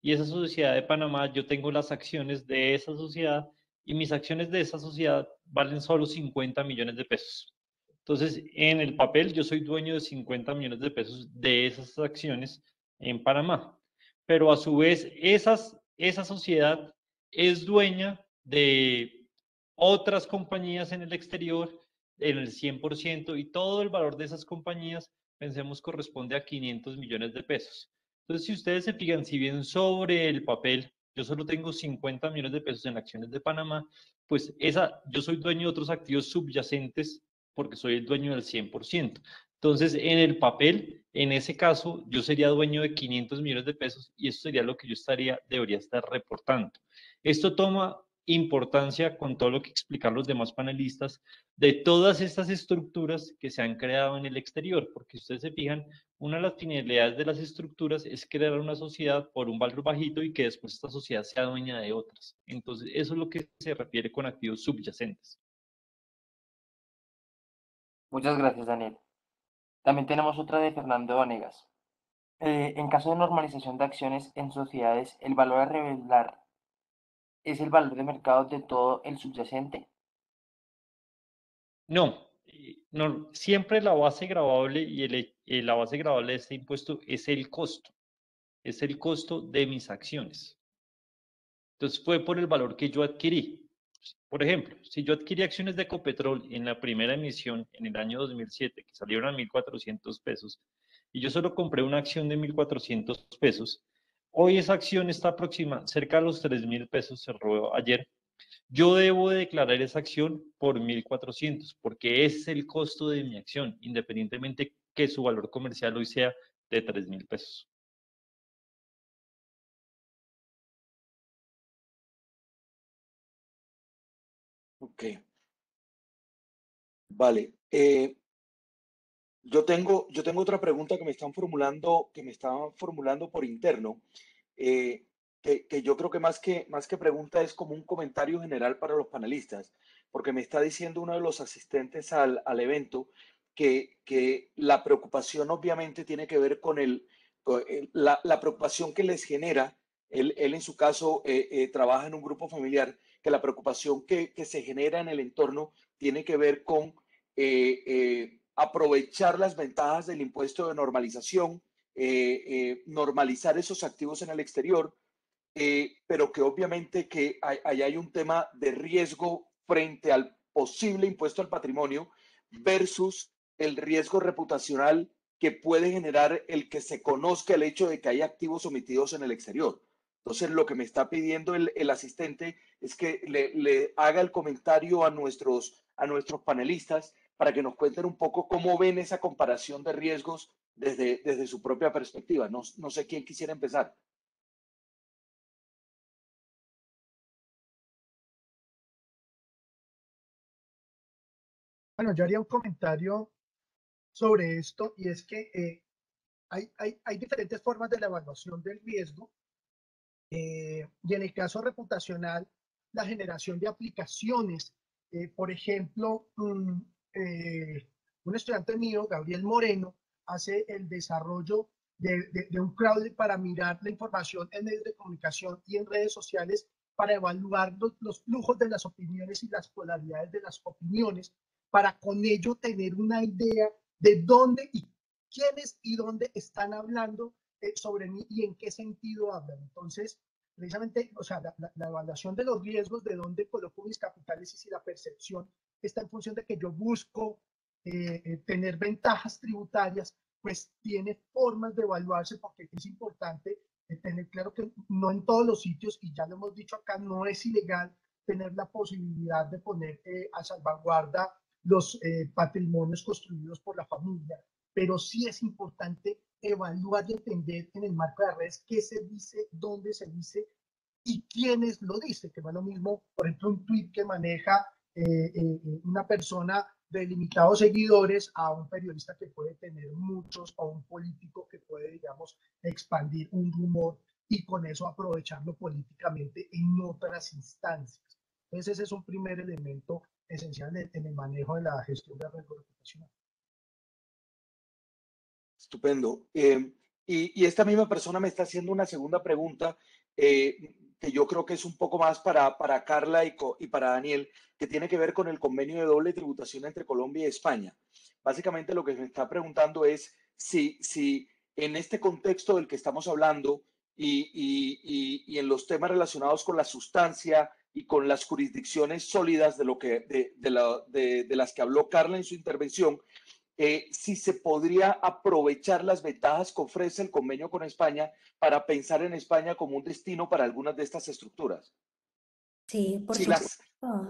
y esa sociedad de Panamá, yo tengo las acciones de esa sociedad y mis acciones de esa sociedad valen solo 50 millones de pesos. Entonces, en el papel yo soy dueño de 50 millones de pesos de esas acciones en Panamá pero a su vez esas, esa sociedad es dueña de otras compañías en el exterior en el 100% y todo el valor de esas compañías, pensemos, corresponde a 500 millones de pesos. Entonces, si ustedes se fijan, si bien sobre el papel yo solo tengo 50 millones de pesos en acciones de Panamá, pues esa, yo soy dueño de otros activos subyacentes porque soy el dueño del 100%. Entonces, en el papel, en ese caso, yo sería dueño de 500 millones de pesos y eso sería lo que yo estaría, debería estar reportando. Esto toma importancia con todo lo que explican los demás panelistas de todas estas estructuras que se han creado en el exterior, porque ustedes se fijan, una de las finalidades de las estructuras es crear una sociedad por un valor bajito y que después esta sociedad sea dueña de otras. Entonces, eso es lo que se refiere con activos subyacentes. Muchas gracias, Daniel. También tenemos otra de Fernando Vanegas. Eh, en caso de normalización de acciones en sociedades, ¿el valor a revelar es el valor de mercado de todo el subyacente? No, no siempre la base grabable y el, eh, la base grabable de este impuesto es el costo, es el costo de mis acciones. Entonces fue por el valor que yo adquirí. Por ejemplo, si yo adquirí acciones de Ecopetrol en la primera emisión en el año 2007, que salieron a 1.400 pesos, y yo solo compré una acción de 1.400 pesos, Hoy esa acción está aproximada cerca de los 3 mil pesos, se robó ayer. Yo debo declarar esa acción por 1.400 porque es el costo de mi acción, independientemente que su valor comercial hoy sea de 3 mil pesos. Ok. Vale. Eh, yo tengo, yo tengo otra pregunta que me están formulando, que me están formulando por interno, eh, que, que, yo creo que más, que más que pregunta es como un comentario general para los panelistas, porque me está diciendo uno de los asistentes al, al evento que, que, la preocupación obviamente tiene que ver con, el, la, la, preocupación que les genera, él, él en su caso eh, eh, trabaja en un grupo familiar, que la preocupación que, que, se genera en el entorno tiene que ver con eh, aprovechar las ventajas del impuesto de normalización, eh, eh, normalizar esos activos en el exterior, eh, pero que obviamente que ahí hay un tema de riesgo frente al posible impuesto al patrimonio versus el riesgo reputacional que puede generar el que se conozca el hecho de que hay activos omitidos en el exterior. Entonces, lo que me está pidiendo el, el asistente es que le, le, haga el comentario a nuestros, a nuestros panelistas para que nos cuenten un poco cómo ven esa comparación de riesgos desde, desde su propia perspectiva. No, no sé quién quisiera empezar. Bueno, yo haría un comentario sobre esto y es que eh, hay, hay, hay, diferentes formas de la evaluación del riesgo eh, y en el caso reputacional, la generación de aplicaciones, eh, por ejemplo, eh, un estudiante mío, Gabriel Moreno, hace el desarrollo de, un crowd para mirar la información en medios de comunicación y en redes sociales para evaluar los, flujos de las opiniones y las polaridades de las opiniones, para con ello tener una idea de dónde y quiénes y dónde están hablando eh, sobre mí y en qué sentido hablan. Entonces, precisamente, o sea, la, la, la, evaluación de los riesgos, de dónde coloco mis capitales y si la percepción está en función de que yo busco eh, tener ventajas tributarias, pues tiene formas de evaluarse porque es importante eh, tener claro que no en todos los sitios, y ya lo hemos dicho acá, no es ilegal tener la posibilidad de poner eh, a salvaguarda los eh, patrimonios construidos por la familia, pero sí es importante evaluar y entender en el marco de las redes qué se dice, dónde se dice y quiénes lo dice, que no es lo mismo, por ejemplo, un tweet que maneja eh, eh, una persona de limitados seguidores a un periodista que puede tener muchos o un político que puede, digamos, expandir un rumor y con eso aprovecharlo políticamente en otras instancias. Entonces ese es un primer elemento esencial en, el manejo de la gestión de riesgo reputacional. Estupendo. Eh, y, y, esta misma persona me está haciendo una segunda pregunta eh, que yo creo que es un poco más para, para Carla y, y, para Daniel, que tiene que ver con el convenio de doble tributación entre Colombia y España. Básicamente lo que me está preguntando es si, si en este contexto del que estamos hablando y, y, y en los temas relacionados con la sustancia y con las jurisdicciones sólidas de, lo que, de, de las que habló Carla en su intervención, eh, si se podría aprovechar las ventajas que ofrece el convenio con España para pensar en España como un destino para algunas de estas estructuras. Sí, por supuesto.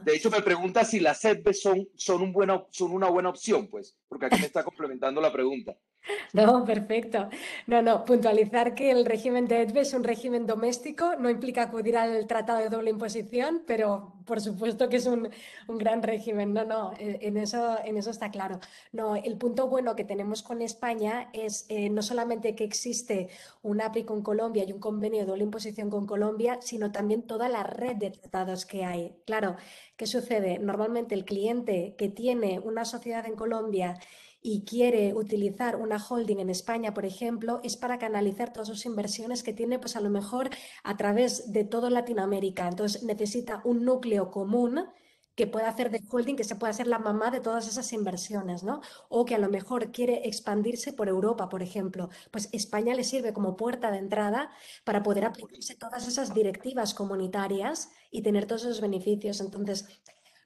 de hecho, me pregunta si las CEPES son, son, un buena, son una buena opción, pues, porque aquí me está complementando la pregunta. No, perfecto. No, no, puntualizar que el régimen de EDVE es un régimen doméstico, no implica acudir al tratado de doble imposición, pero por supuesto que es un, gran régimen. No, no, e, en eso, en eso está claro. No, el punto bueno que tenemos con España es eh, no solamente que existe un API con Colombia y un convenio de doble imposición con Colombia, sino también toda la red de tratados que hay. Claro, ¿qué sucede? Normalmente el cliente que tiene una sociedad en Colombia y quiere utilizar una holding en España, por ejemplo, es para canalizar todas sus inversiones que tiene, pues a lo mejor a través de toda Latinoamérica. Entonces necesita un núcleo común que pueda hacer de holding, que se pueda ser la mamá de todas esas inversiones, ¿no? O que a lo mejor quiere expandirse por Europa, por ejemplo. Pues España le sirve como puerta de entrada para poder aplicarse todas esas directivas comunitarias y tener todos esos beneficios. Entonces,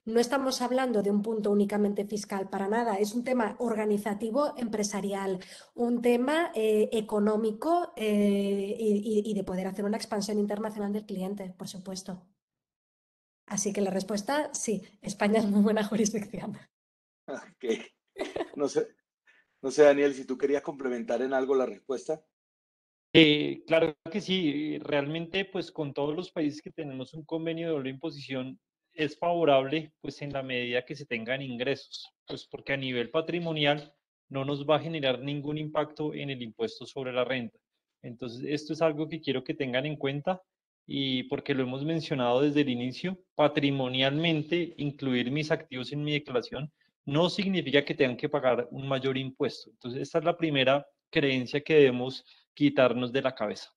no estamos hablando de un punto únicamente fiscal para nada, es un tema organizativo empresarial, un tema eh, económico eh, y, de poder hacer una expansión internacional del cliente, por supuesto. Así que la respuesta, sí, España es muy buena jurisdicción. No sé, no sé, Daniel, si tú querías complementar en algo la respuesta. Eh, claro que sí, realmente pues con todos los países que tenemos un convenio de doble imposición, es favorable pues en la medida que se tengan ingresos, pues porque a nivel patrimonial no nos va a generar ningún impacto en el impuesto sobre la renta. Entonces, esto es algo que quiero que tengan en cuenta y porque lo hemos mencionado desde el inicio, patrimonialmente incluir mis activos en mi declaración no significa que tengan que pagar un mayor impuesto. Entonces, esta es la primera creencia que debemos quitarnos de la cabeza.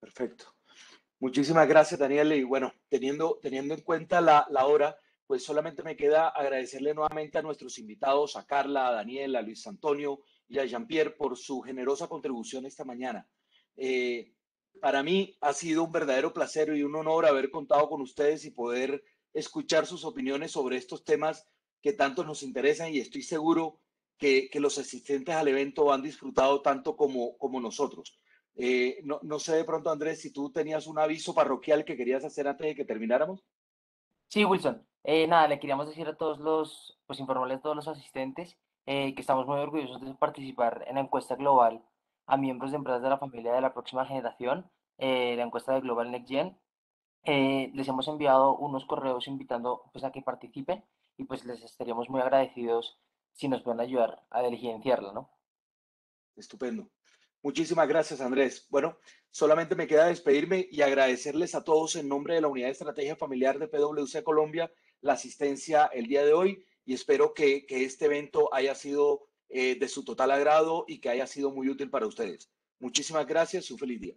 Perfecto. Muchísimas gracias, Daniel. Y bueno, teniendo, teniendo en cuenta la, la hora, pues solamente me queda agradecerle nuevamente a nuestros invitados, a Carla, a Daniel, a Luis Antonio y a Jean-Pierre por su generosa contribución esta mañana. Eh, para mí ha sido un verdadero placer y un honor haber contado con ustedes y poder escuchar sus opiniones sobre estos temas que tanto nos interesan y estoy seguro que, que los asistentes al evento han disfrutado tanto como, como nosotros. Eh, no, no, sé de pronto, Andrés, si tú tenías un aviso parroquial que querías hacer antes de que termináramos. Sí, Wilson. Eh, nada, le queríamos decir a todos los, pues informarles a todos los asistentes eh, que estamos muy orgullosos de participar en la encuesta global a miembros de empresas de la familia de la próxima generación, la encuesta de Global Next Gen. les hemos enviado unos correos invitando pues, a que participen y pues les estaríamos muy agradecidos si nos pueden ayudar a diligenciarla, ¿no? Estupendo. Muchísimas gracias, Andrés. Bueno, solamente me queda despedirme y agradecerles a todos en nombre de la Unidad de Estrategia Familiar de PwC Colombia la asistencia el día de hoy y espero que, este evento haya sido eh, de su total agrado y que haya sido muy útil para ustedes. Muchísimas gracias y un feliz día.